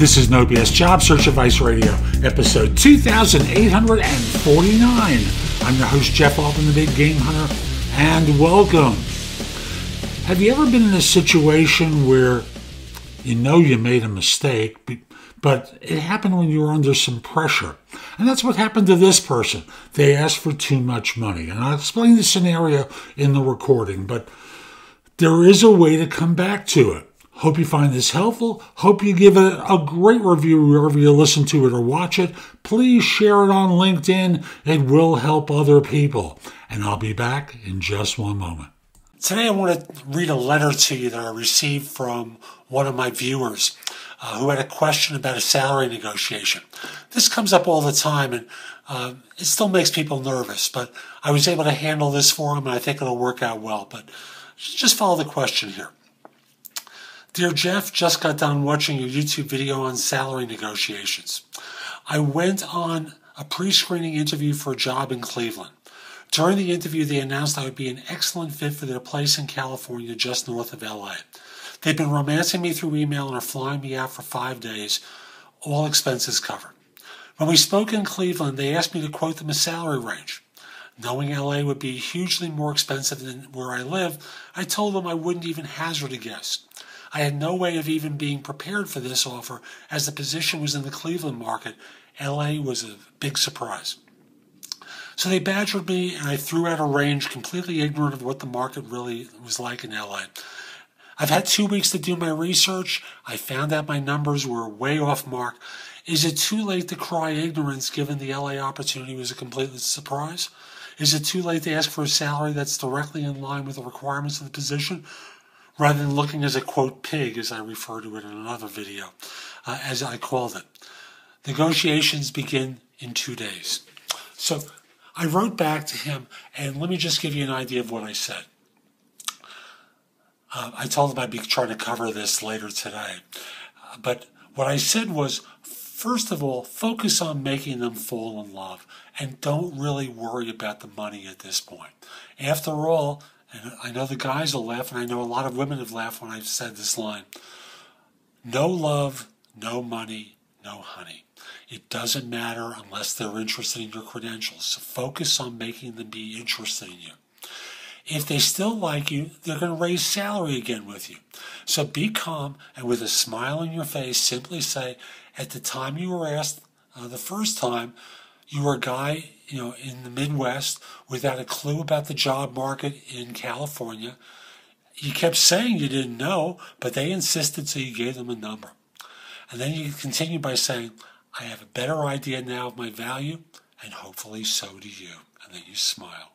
This is No BS Job Search Advice Radio, episode 2849. I'm your host, Jeff Altman, the Big Game Hunter, and welcome. Have you ever been in a situation where you know you made a mistake, but it happened when you were under some pressure? And that's what happened to this person. They asked for too much money. And I'll explain the scenario in the recording, but there is a way to come back to it. Hope you find this helpful. Hope you give it a great review wherever you listen to it or watch it. Please share it on LinkedIn. It will help other people. And I'll be back in just one moment. Today, I want to read a letter to you that I received from one of my viewers uh, who had a question about a salary negotiation. This comes up all the time and uh, it still makes people nervous, but I was able to handle this for him and I think it'll work out well. But just follow the question here. Dear Jeff, just got done watching your YouTube video on salary negotiations. I went on a pre screening interview for a job in Cleveland. During the interview, they announced I would be an excellent fit for their place in California just north of LA. They've been romancing me through email and are flying me out for five days, all expenses covered. When we spoke in Cleveland, they asked me to quote them a salary range. Knowing LA would be hugely more expensive than where I live, I told them I wouldn't even hazard a guess. I had no way of even being prepared for this offer as the position was in the Cleveland market. LA was a big surprise. So they badgered me and I threw out a range completely ignorant of what the market really was like in LA. I've had two weeks to do my research. I found out my numbers were way off mark. Is it too late to cry ignorance given the LA opportunity was a complete surprise? Is it too late to ask for a salary that's directly in line with the requirements of the position? Rather than looking as a quote pig, as I refer to it in another video, uh, as I called it. Negotiations begin in two days. So I wrote back to him, and let me just give you an idea of what I said. Uh, I told him I'd be trying to cover this later today. Uh, but what I said was, first of all, focus on making them fall in love and don't really worry about the money at this point. After all, and I know the guys will laugh, and I know a lot of women have laughed when I've said this line No love, no money, no honey. It doesn't matter unless they're interested in your credentials. So focus on making them be interested in you. If they still like you, they're going to raise salary again with you. So be calm and with a smile on your face, simply say, At the time you were asked uh, the first time, you were a guy, you know, in the Midwest without a clue about the job market in California. You kept saying you didn't know, but they insisted, so you gave them a number. And then you continue by saying, I have a better idea now of my value, and hopefully so do you. And then you smile.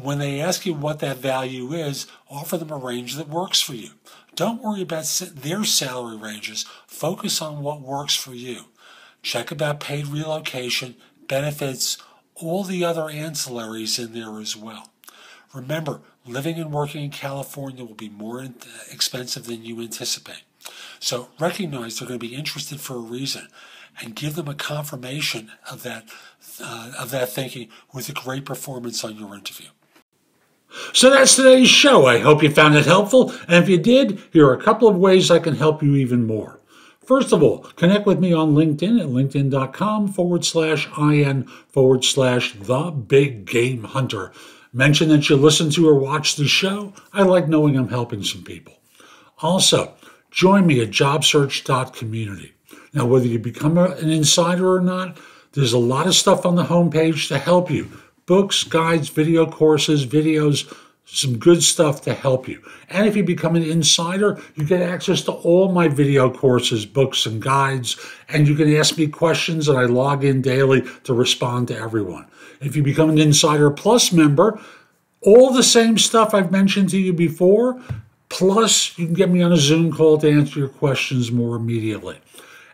When they ask you what that value is, offer them a range that works for you. Don't worry about their salary ranges. Focus on what works for you. Check about paid relocation, benefits, all the other ancillaries in there as well. Remember, living and working in California will be more expensive than you anticipate. So recognize they're going to be interested for a reason and give them a confirmation of that, uh, of that thinking with a great performance on your interview. So that's today's show. I hope you found it helpful. And if you did, here are a couple of ways I can help you even more. First of all, connect with me on LinkedIn at linkedin.com forward slash IN forward slash the big game hunter. Mention that you listen to or watch the show. I like knowing I'm helping some people. Also, join me at jobsearch.community. Now, whether you become an insider or not, there's a lot of stuff on the homepage to help you books, guides, video courses, videos some good stuff to help you. And if you become an insider, you get access to all my video courses, books, and guides, and you can ask me questions, and I log in daily to respond to everyone. If you become an Insider Plus member, all the same stuff I've mentioned to you before, plus you can get me on a Zoom call to answer your questions more immediately.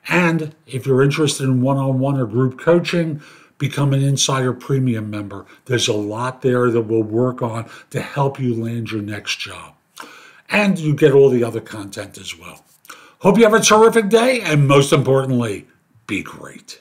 And if you're interested in one on one or group coaching, become an Insider Premium member. There's a lot there that we'll work on to help you land your next job. And you get all the other content as well. Hope you have a terrific day, and most importantly, be great.